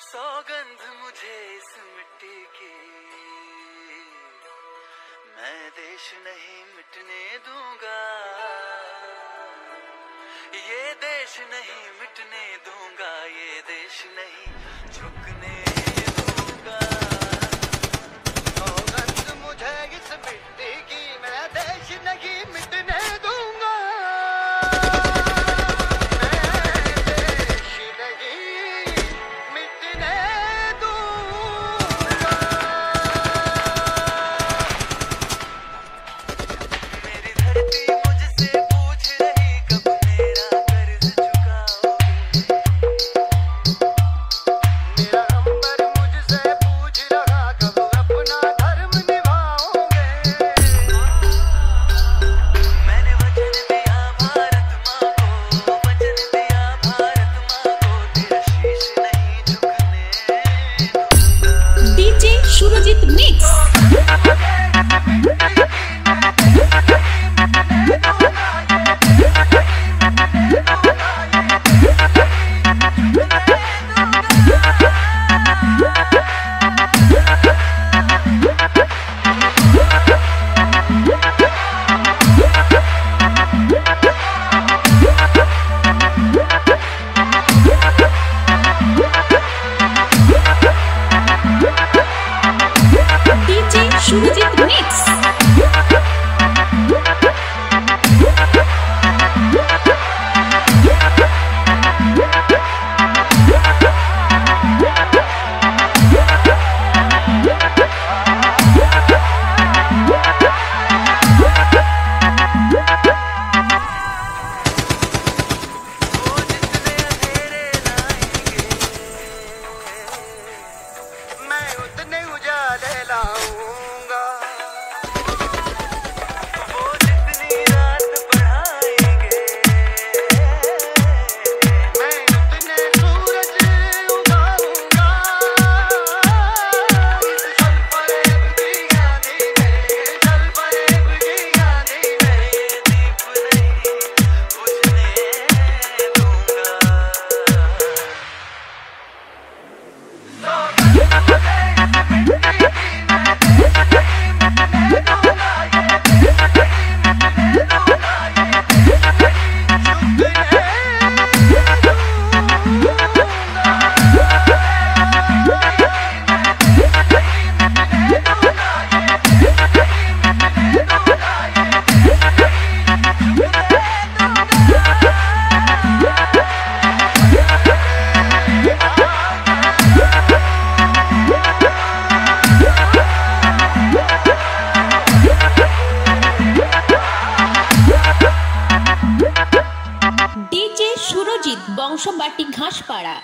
सौगंध मुझे इस मिट्टी की। मैं देश नहीं मिटने दूँगा। ये देश नहीं मिटने दूँगा, ये देश नहीं झुकने Shoot. মাংসম বাটি ঘাসপাড়া